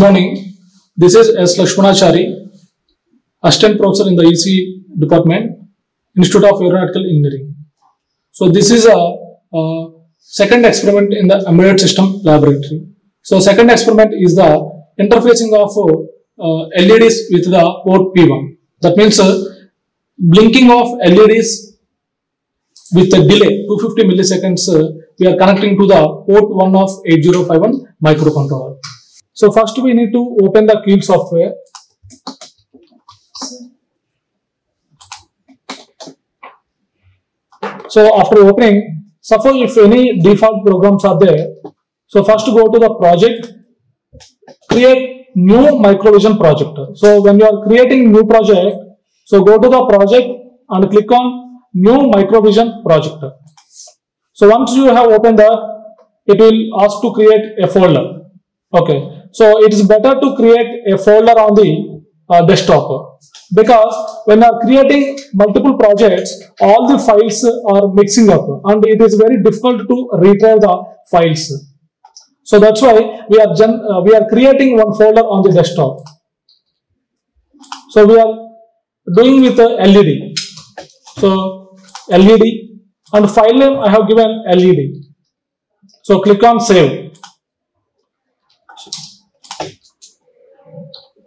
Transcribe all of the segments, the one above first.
morning. This is S. Lakshmanachari, Assistant Professor in the EC Department, Institute of Aeronautical Engineering. So this is a, a second experiment in the embedded system laboratory. So second experiment is the interfacing of uh, LEDs with the port P1. That means uh, blinking of LEDs with a delay 250 milliseconds uh, we are connecting to the port 1 of 8051 microcontroller. So first we need to open the Cube software. So after opening, suppose if any default programs are there, so first go to the project, create new microvision projector. So when you are creating new project, so go to the project and click on new microvision projector. So once you have opened that, it will ask to create a folder. Okay. So it is better to create a folder on the uh, desktop because when you are creating multiple projects, all the files are mixing up and it is very difficult to retrieve the files. So that's why we are uh, we are creating one folder on the desktop. So we are doing with the LED. So LED and file name I have given LED. So click on save.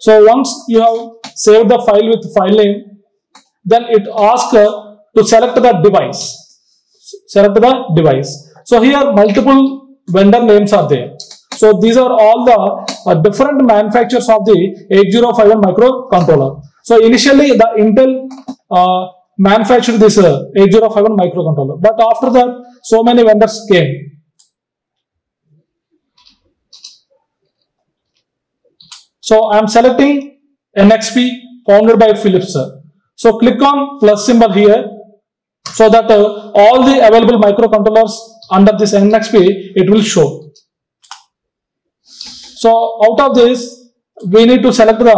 So once you have saved the file with file name, then it asks to select the device. Select the device. So here multiple vendor names are there. So these are all the uh, different manufacturers of the 8051 microcontroller. So initially the Intel uh, manufactured this uh, 8051 microcontroller, but after that so many vendors came. So I am selecting NXP founded by Philips. So click on plus symbol here so that uh, all the available microcontrollers under this NXP it will show. So out of this we need to select the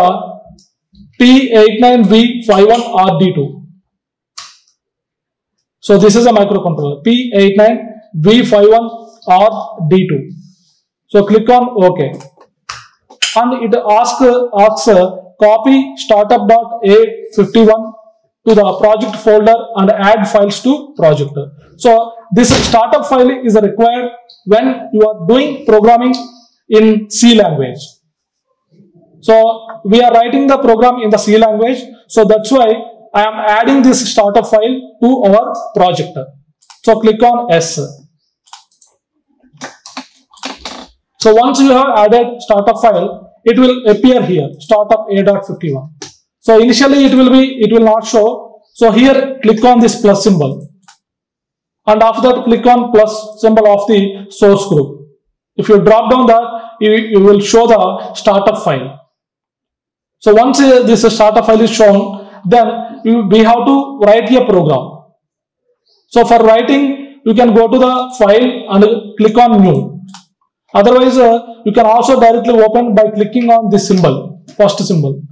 P89V51RD2. So this is a microcontroller P89V51RD2. So click on OK and it asks asks uh, copy startup.a51 to the project folder and add files to project. So this startup file is required when you are doing programming in C language. So we are writing the program in the C language. So that's why I am adding this startup file to our project. So click on S. So once you have added startup file, it will appear here, startup A.51. So initially it will be, it will not show. So here click on this plus symbol. And after that click on plus symbol of the source group. If you drop down that, you, you will show the startup file. So once uh, this startup file is shown, then we have to write a program. So for writing, you can go to the file and click on new. Otherwise, uh, you can also directly open by clicking on this symbol, first symbol.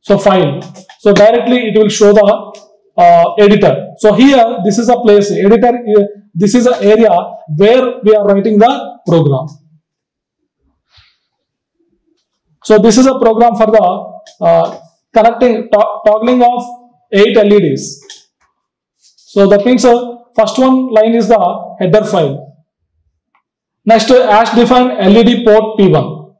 So file. So directly it will show the uh, editor. So here, this is a place, editor, uh, this is an area where we are writing the program. So this is a program for the uh, connecting, to toggling of 8 LEDs. So that means uh, first one line is the header file. Next, as defined LED port P1.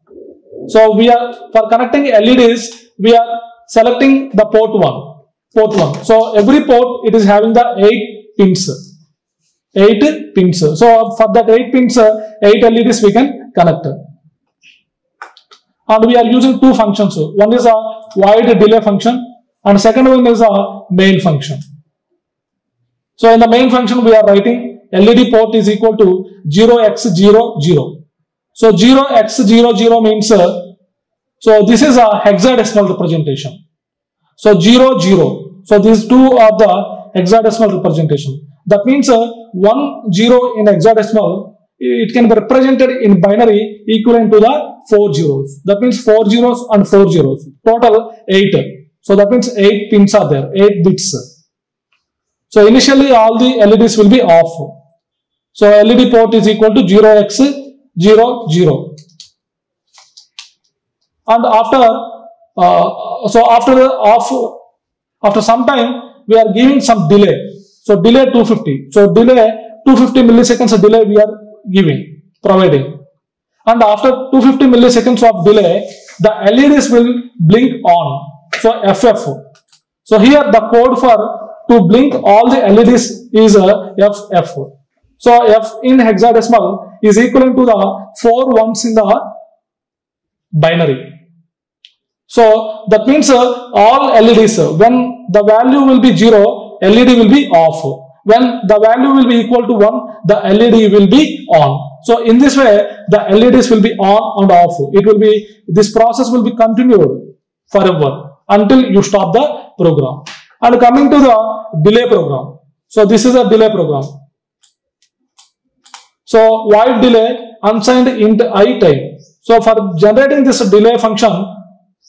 So we are, for connecting LEDs, we are selecting the port 1. Port 1. So every port, it is having the 8 pins. 8 pins. So for that 8 pins, 8 LEDs we can connect. And we are using two functions. One is a void delay function and second one is a main function. So in the main function, we are writing LED port is equal to 0x00. So 0x00 means, uh, so this is a hexadecimal representation. So 0, 0. So these two are the hexadecimal representation. That means uh, 1, 0 in hexadecimal, it can be represented in binary equivalent to the 4 zeros. That means 4 zeros and 4 zeros. Total 8. So that means 8 pins are there, 8 bits. So initially all the LEDs will be off. So LED port is equal to 0x00. and after uh, so after the off after some time we are giving some delay. So delay 250 so delay 250 milliseconds delay we are giving providing. And after 250 milliseconds of delay the leds will blink on. So ff so here the code for to blink all the leds is uh, ff so f in hexadecimal is equivalent to the four ones in the binary so that means uh, all LEDs, uh, when the value will be 0, LED will be off. When the value will be equal to 1, the LED will be on. So in this way, the LEDs will be on and off. It will be, this process will be continued forever until you stop the program. And coming to the delay program. So this is a delay program. So void delay unsigned int i time. So for generating this delay function,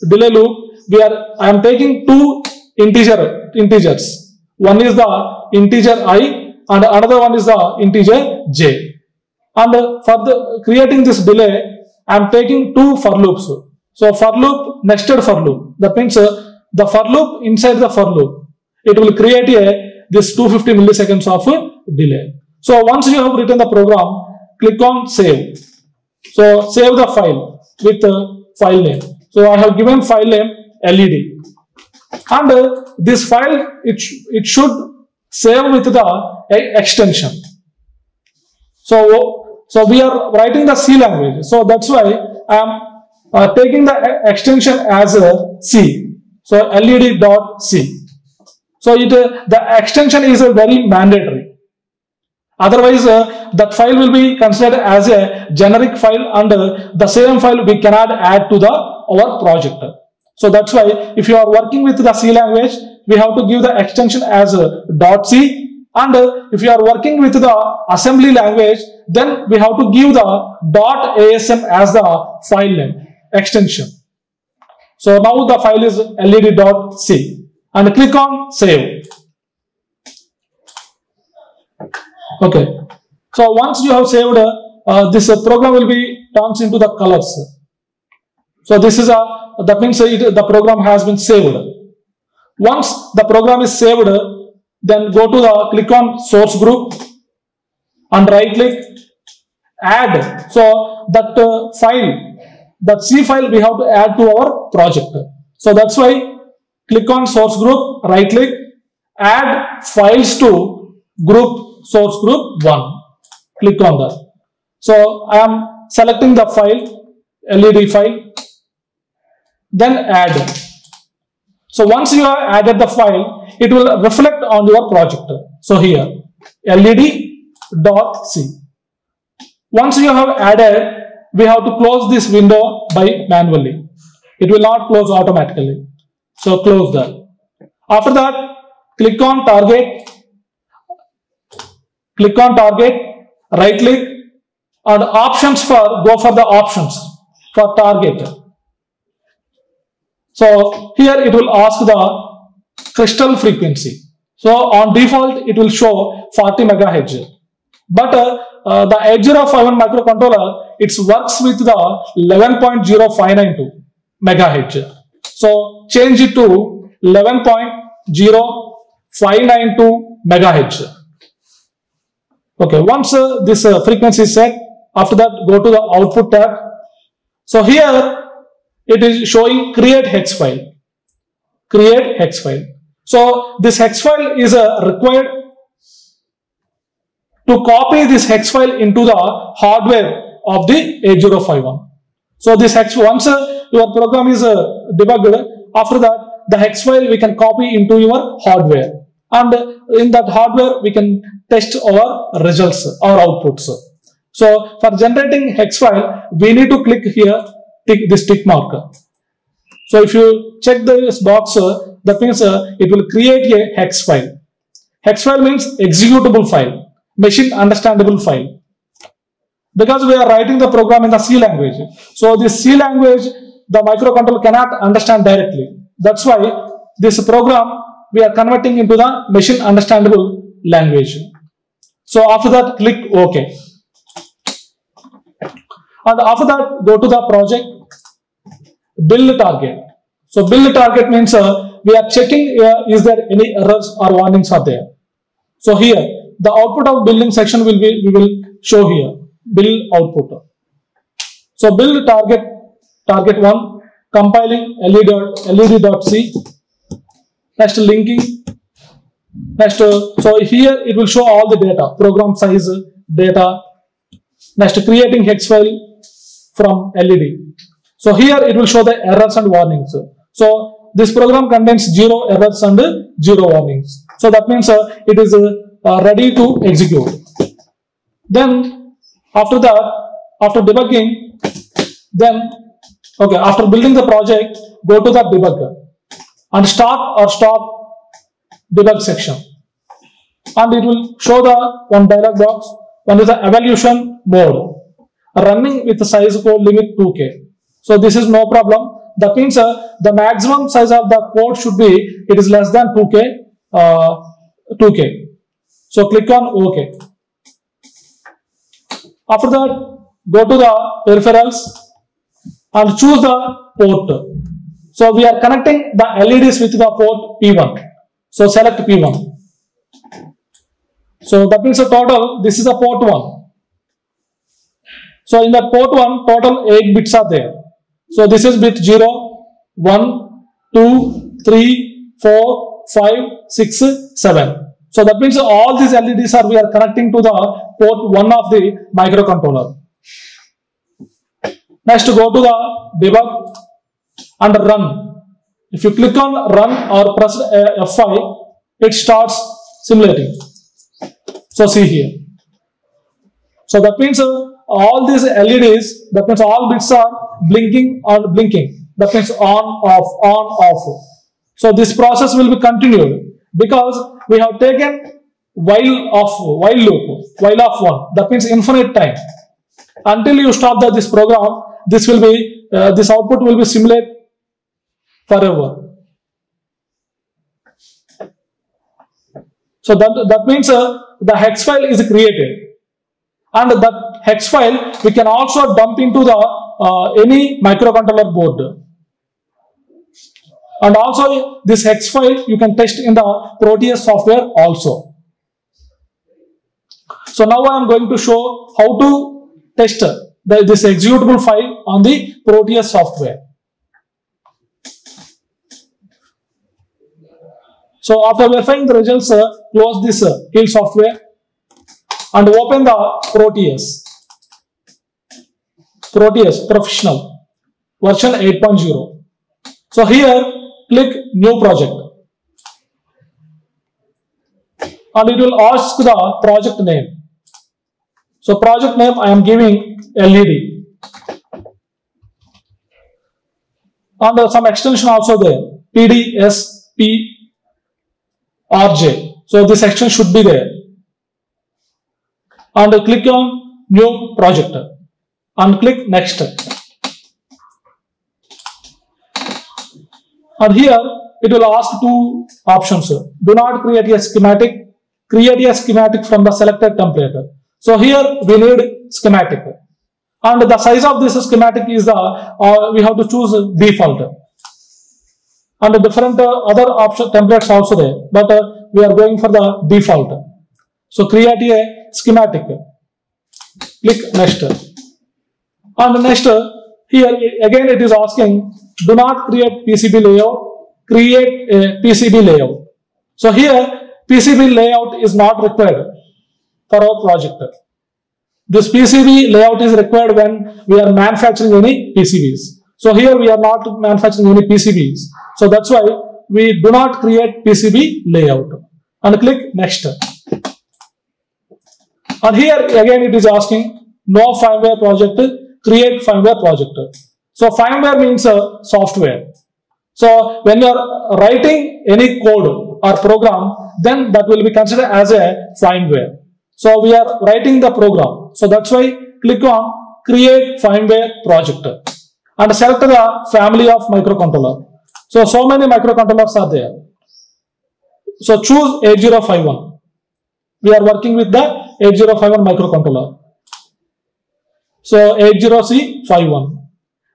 delay loop, we are I am taking two integer integers. One is the integer i and another one is the integer j. And for the creating this delay, I am taking two for loops. So for loop, nested for loop. That means the for loop inside the for loop, it will create a this 250 milliseconds of delay. So once you have written the program, click on save. So save the file with the file name. So I have given file name LED. And uh, this file, it, sh it should save with the uh, extension. So, so we are writing the C language. So that's why I am uh, taking the e- extension as a C. So LED.C. So it, uh, the extension is a very mandatory. Otherwise, uh, that file will be considered as a generic file and uh, the same file we cannot add to the our project. So that's why if you are working with the C language, we have to give the extension as a .c and uh, if you are working with the assembly language, then we have to give the .asm as the file name extension. So now the file is led.c and click on save. Okay. So once you have saved, uh, this uh, program will be turns into the colors. So this is a that means it, the program has been saved. Once the program is saved, then go to the click on source group and right click add. So that uh, file, that C file we have to add to our project. So that's why click on source group, right click, add files to group source group 1. Click on that. So I am selecting the file, LED file, then add. So once you have added the file, it will reflect on your project. So here, led.c. Once you have added, we have to close this window by manually. It will not close automatically. So close that. After that, click on target, click on target, right click, and options for, go for the options for target. So here it will ask the crystal frequency. So on default it will show 40 megahertz. But uh, uh, the 8051 microcontroller it works with the 11.0592 megahertz. So change it to 11.0592 megahertz. Okay, once uh, this uh, frequency is set, after that go to the output tab. So here it is showing create hex file. Create hex file. So this hex file is uh, required to copy this hex file into the hardware of the 8051. So this hex once uh, your program is uh, debugged, after that the hex file we can copy into your hardware and in that hardware we can test our results our outputs. So for generating hex file we need to click here tick this tick mark. So if you check this box that means it will create a hex file. Hex file means executable file, machine understandable file because we are writing the program in the C language. So this C language, the microcontroller cannot understand directly. That's why this program we are converting into the machine understandable language. So after that, click OK. And after that, go to the project build target. So build target means uh, we are checking uh, is there any errors or warnings are there. So here the output of building section will be we will show here build output. So build target target one compiling led led.c next linking next uh, so here it will show all the data program size data. Next creating hex file from led so here it will show the errors and warnings. So this program contains zero errors and zero warnings. So that means uh, it is uh, ready to execute. Then after that after debugging then okay after building the project go to the debugger and start or stop debug section. And it will show the one dialog box one is the evaluation mode. Running with the size code limit 2k so this is no problem. That means uh, the maximum size of the code should be it is less than 2k uh, 2k so click on ok. After that go to the peripherals and choose the port. So we are connecting the leds with the port p1 so select p1 so that means the total this is a port 1 so in that port 1 total 8 bits are there. So this is bit 0 1 2 3 4 5 6 7 so that means all these leds are we are connecting to the port 1 of the microcontroller. Next go to the debug and run if you click on run or press uh, F5 it starts simulating. So see here. So that means uh, all these LEDs that means all bits are blinking or blinking. That means on off on off. So this process will be continued because we have taken while of while loop while of one. That means infinite time. Until you stop the, this program this will be uh, this output will be simulate forever. So that that means uh, the hex file is created. And that hex file we can also dump into the uh, any microcontroller board. And also this hex file you can test in the proteus software also. So now i am going to show how to test the, this executable file on the proteus software so after verifying the results uh, close this uh, software and open the proteus. Proteus Professional. Version 8.0. So here click new project. And it will ask the project name. So project name I am giving LED and some extension also there PDSPRJ. So this section should be there. And click on new project and click next. And here it will ask two options. Do not create a schematic. Create a schematic from the selected template. So here we need schematic. And the size of this schematic is the uh, we have to choose default and different uh, other option templates also there but uh, we are going for the default so create a schematic click next and next, here again it is asking, do not create PCB layout, create a PCB layout. So here PCB layout is not required for our project. This PCB layout is required when we are manufacturing any PCBs. So here we are not manufacturing any PCBs. So that's why we do not create PCB layout. And click next. And here again it is asking no firmware project create firmware project. So firmware means a software. So when you are writing any code or program, then that will be considered as a firmware. So we are writing the program. So that's why click on create firmware project and select the family of microcontroller. So, so many microcontrollers are there. So choose 8051. We are working with the 8051 microcontroller. So 80C51.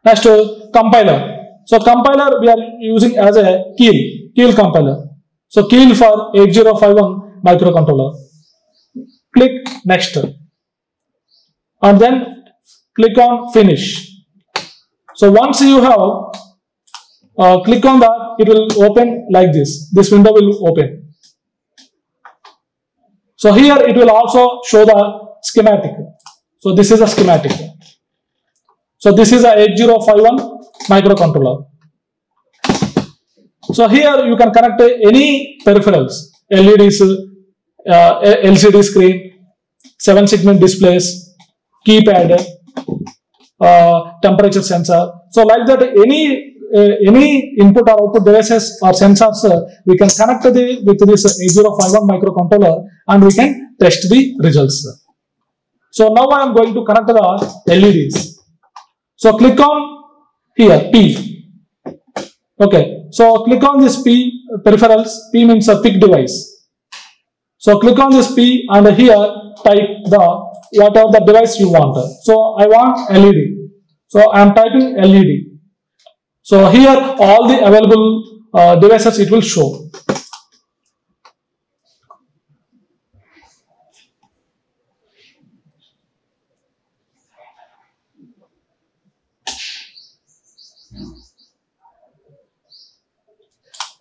Next compiler. So compiler we are using as a Keil, Keil compiler. So Keil for 8051 microcontroller. Click next. And then click on finish. So once you have uh, click on that, it will open like this. This window will open. So here it will also show the schematic. So this is a schematic. So this is a 8051 microcontroller. So here you can connect any peripherals, LEDs, uh, LCD screen, 7 segment displays, keypad, uh, temperature sensor. So like that any uh, any input or output devices or sensors uh, we can connect the, with this 8051 microcontroller and we can test the results. So now I am going to connect the LEDs. So click on here P. Okay. So click on this P peripherals. P means a pick device. So click on this P and here type the whatever the device you want. So I want LED. So I am typing LED. So here all the available uh, devices it will show.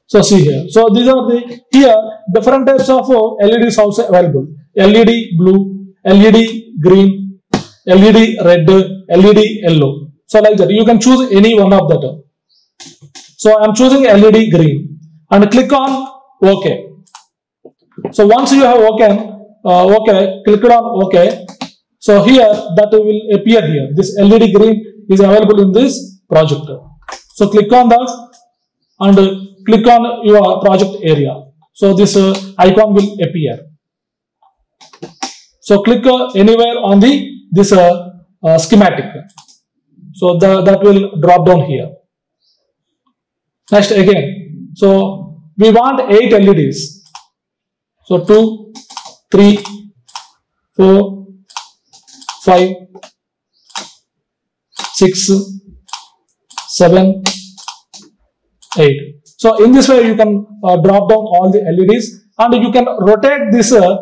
So see here. So these are the here different types of uh, LEDs also available. LED blue, LED green, LED red, LED yellow. So like that you can choose any one of that. So I am choosing LED green and click on OK. So once you have OK, uh, OK, click on OK. So here that will appear here. This LED green is available in this project. So click on that and click on your project area. So this uh, icon will appear. So click uh, anywhere on the this uh, uh, schematic. So the, that will drop down here. Next again. So we want 8 LEDs. So 2, 3, 4, 5, 6, 7, 8. So in this way you can uh, drop down all the LEDs and you can rotate this uh,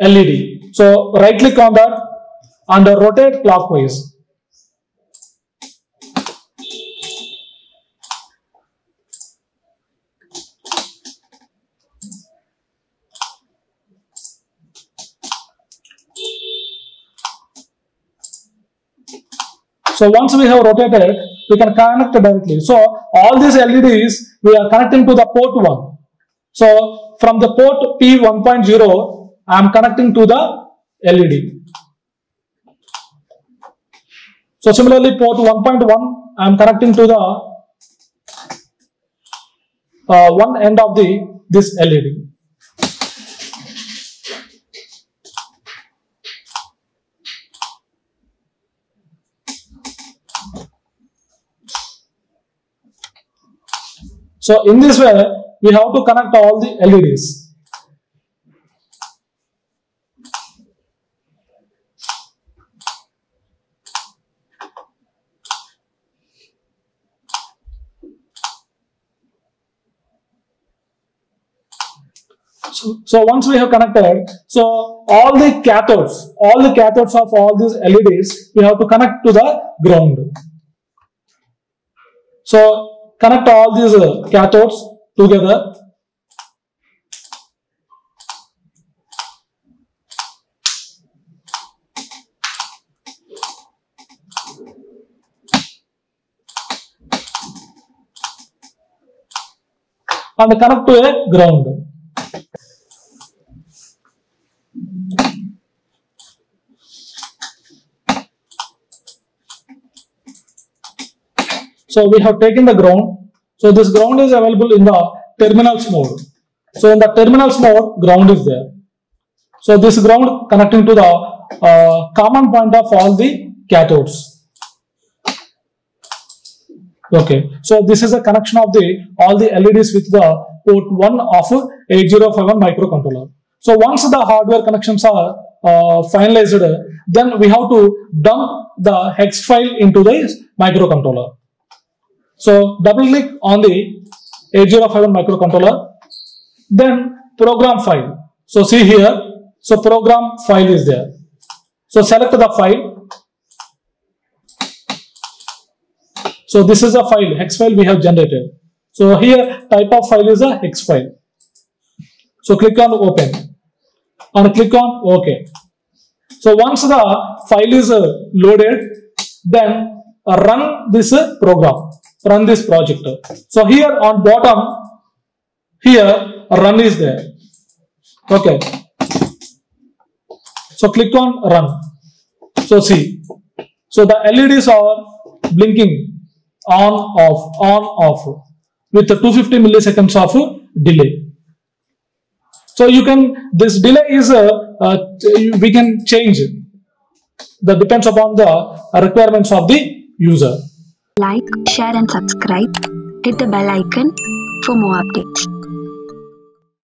LED. So right click on that and rotate clockwise. So once we have rotated, we can connect directly. So all these LEDs we are connecting to the port 1. So from the port P1.0, I am connecting to the LED. So similarly port 1.1, I am connecting to the uh, one end of the this LED. So in this way, we have to connect all the LEDs. So, once we have connected, so all the cathodes, all the cathodes of all these LEDs, we have to connect to the ground. So connect all these uh, cathodes together. And connect to a ground. So we have taken the ground. So this ground is available in the terminals mode. So in the terminals mode, ground is there. So this ground connecting to the uh, common point of all the cathodes. Okay. So this is a connection of the all the LEDs with the port 1 of 8051 microcontroller. So once the hardware connections are uh, finalized, then we have to dump the hex file into the microcontroller. So double click on the 8051 microcontroller. Then program file. So see here. So program file is there. So select the file. So this is a file, hex file we have generated. So here type of file is a hex file. So click on open and click on OK. So once the file is uh, loaded, then uh, run this uh, program, run this project. So here on bottom, here run is there. Okay. So click on run. So see. So the LEDs are blinking on off on off with the 250 milliseconds of delay. So you can this delay is uh, uh, we can change that depends upon the requirements of the user. Like, share and subscribe. Hit the bell icon for more updates.